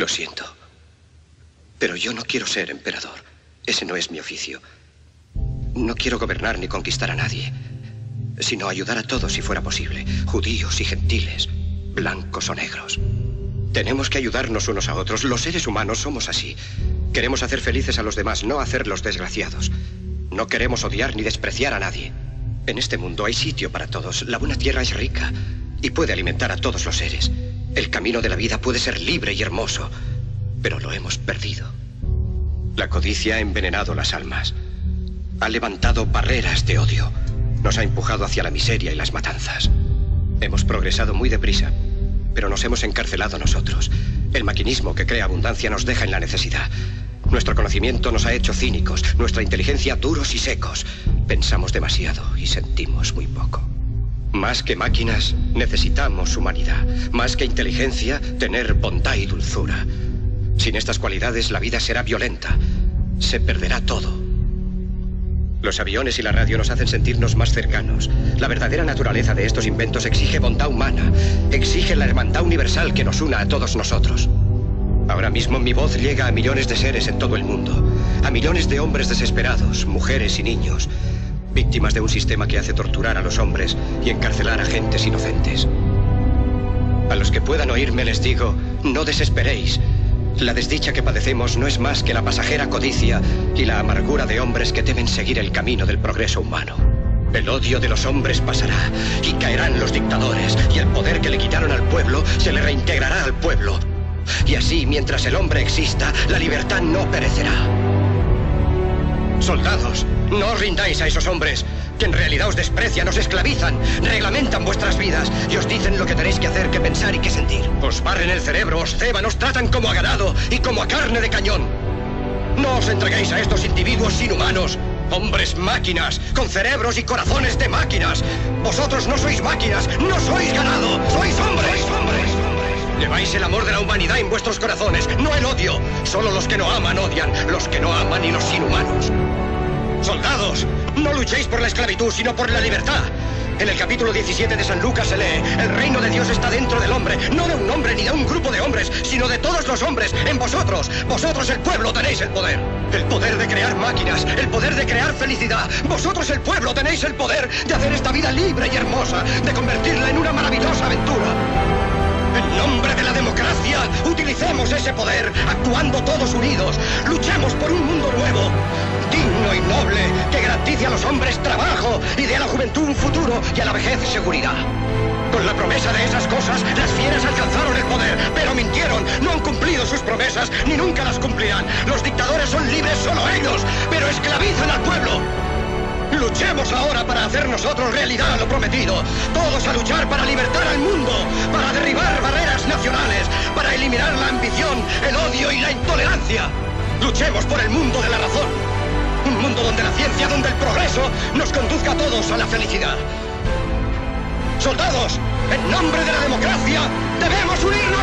Lo siento. Pero yo no quiero ser emperador. Ese no es mi oficio. No quiero gobernar ni conquistar a nadie, sino ayudar a todos si fuera posible, judíos y gentiles, blancos o negros. Tenemos que ayudarnos unos a otros. Los seres humanos somos así. Queremos hacer felices a los demás, no hacerlos desgraciados. No queremos odiar ni despreciar a nadie. En este mundo hay sitio para todos. La buena tierra es rica y puede alimentar a todos los seres. El camino de la vida puede ser libre y hermoso, pero lo hemos perdido. La codicia ha envenenado las almas. Ha levantado barreras de odio. Nos ha empujado hacia la miseria y las matanzas. Hemos progresado muy deprisa, pero nos hemos encarcelado nosotros. El maquinismo que crea abundancia nos deja en la necesidad. Nuestro conocimiento nos ha hecho cínicos, nuestra inteligencia duros y secos. Pensamos demasiado y sentimos muy poco. Más que máquinas, necesitamos humanidad. Más que inteligencia, tener bondad y dulzura. Sin estas cualidades, la vida será violenta. Se perderá todo. Los aviones y la radio nos hacen sentirnos más cercanos. La verdadera naturaleza de estos inventos exige bondad humana, exige la hermandad universal que nos una a todos nosotros. Ahora mismo mi voz llega a millones de seres en todo el mundo, a millones de hombres desesperados, mujeres y niños, víctimas de un sistema que hace torturar a los hombres y encarcelar a gentes inocentes. A los que puedan oírme les digo, no desesperéis, la desdicha que padecemos no es más que la pasajera codicia y la amargura de hombres que temen seguir el camino del progreso humano. El odio de los hombres pasará y caerán los dictadores y el poder que le quitaron al pueblo se le reintegrará al pueblo. Y así, mientras el hombre exista, la libertad no perecerá. Soldados, no os rindáis a esos hombres que en realidad os desprecian, os esclavizan, reglamentan vuestras vidas y os dicen lo que tenéis que hacer, que pensar y que sentir. Os barren el cerebro, os ceban, os tratan como a ganado y como a carne de cañón. No os entreguéis a estos individuos inhumanos. Hombres máquinas, con cerebros y corazones de máquinas. Vosotros no sois máquinas, no sois ganado, sois. Lleváis el amor de la humanidad en vuestros corazones, no el odio. Solo los que no aman odian, los que no aman y los inhumanos. Soldados, no luchéis por la esclavitud, sino por la libertad. En el capítulo 17 de San Lucas se lee, el reino de Dios está dentro del hombre, no de un hombre ni de un grupo de hombres, sino de todos los hombres, en vosotros. Vosotros el pueblo tenéis el poder. El poder de crear máquinas, el poder de crear felicidad. Vosotros el pueblo tenéis el poder de hacer esta vida libre y hermosa, de convertirla en una maravillosa aventura. A los hombres trabajo y dé a la juventud un futuro y a la vejez seguridad. Con la promesa de esas cosas, las fieras alcanzaron el poder, pero mintieron, no han cumplido sus promesas, ni nunca las cumplirán. Los dictadores son libres solo ellos, pero esclavizan al pueblo. Luchemos ahora para hacer nosotros realidad lo prometido. Todos a luchar para libertar al mundo, para derribar barreras nacionales, para eliminar la ambición, el odio y la intolerancia. Luchemos por el mundo de la razón. Nos conduzca a todos a la felicidad. Soldados, en nombre de la democracia, debemos unirnos.